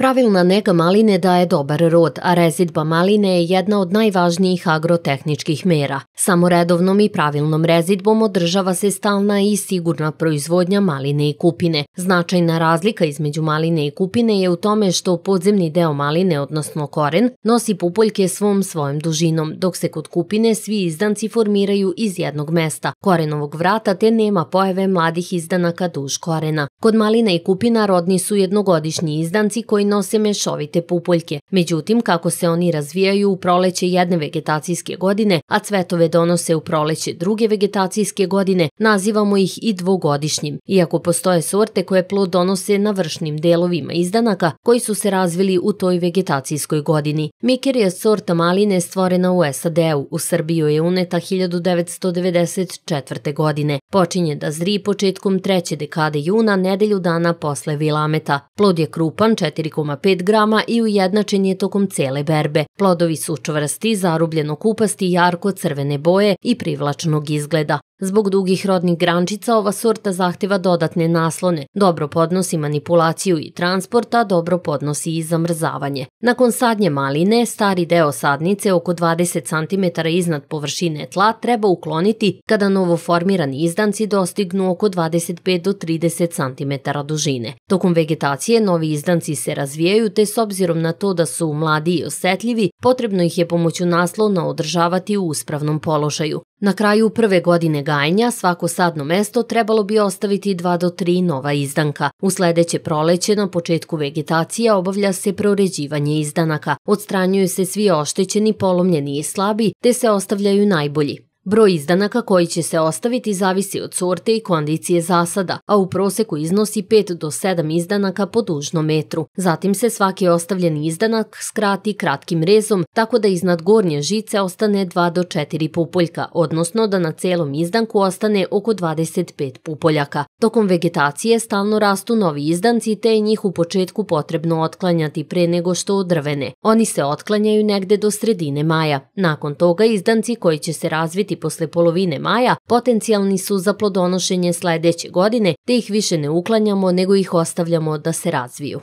Pravilna nega maline daje dobar rod, a rezidba maline je jedna od najvažnijih agrotehničkih mera. Samo redovnom i pravilnom rezidbom održava se stalna i sigurna proizvodnja maline i kupine. Značajna razlika između maline i kupine je u tome što podzemni deo maline, odnosno koren, nosi pupoljke svom svojom dužinom, dok se kod kupine svi izdanci formiraju iz jednog mesta, korenovog vrata, te nema pojave mladih izdanaka duž korena. Kod malina i kupina rodni su jednogodišnji izdanci koji nose mešovite pupoljke. Međutim, kako se oni razvijaju u proleće jedne vegetacijske godine, a cvetove donose u proleće druge vegetacijske godine, nazivamo ih i dvogodišnjim, iako postoje sorte koje plod donose na vršnim delovima izdanaka koji su se razvili u toj vegetacijskoj godini. Miker je sorta maline stvorena u SAD-u, u Srbiju je uneta 1994. godine. Počinje da zri početkom treće dekade juna, nedelju dana posle vilameta. Plod je krupan, 4 4,5 grama i ujednačen je tokom cele berbe. Plodovi su čvrsti, zarubljeno kupasti, jarko crvene boje i privlačnog izgleda. Zbog dugih rodnih grančica ova sorta zahteva dodatne naslone, dobro podnosi manipulaciju i transporta, dobro podnosi i zamrzavanje. Nakon sadnje maline, stari deo sadnice oko 20 cm iznad površine tla treba ukloniti kada novoformirani izdanci dostignu oko 25 do 30 cm dužine. Tokom vegetacije novi izdanci se razvijaju te s obzirom na to da su mladi i osetljivi, potrebno ih je pomoću naslona održavati u uspravnom položaju. Na kraju prve godine gajenja svako sadno mesto trebalo bi ostaviti 2 do 3 nova izdanka. U sledeće proleće na početku vegetacije obavlja se proređivanje izdanaka. Odstranjuju se svi oštećeni, polomljeni i slabi, te se ostavljaju najbolji. Broj izdanaka koji će se ostaviti zavisi od sorte i kondicije zasada, a u proseku iznosi 5 do 7 izdanaka po dužnom metru. Zatim se svaki ostavljeni izdanak skrati kratkim rezom, tako da iznad gornje žice ostane 2 do 4 pupoljka, odnosno da na celom izdanku ostane oko 25 pupoljaka. Tokom vegetacije stalno rastu novi izdanci te je njih u početku potrebno otklanjati pre nego što odrvene. Oni se otklanjaju negde do sredine maja. Nakon toga izdanci koji će se razviti posle polovine maja potencijalni su za plodonošenje sledeće godine, te ih više ne uklanjamo nego ih ostavljamo da se razviju.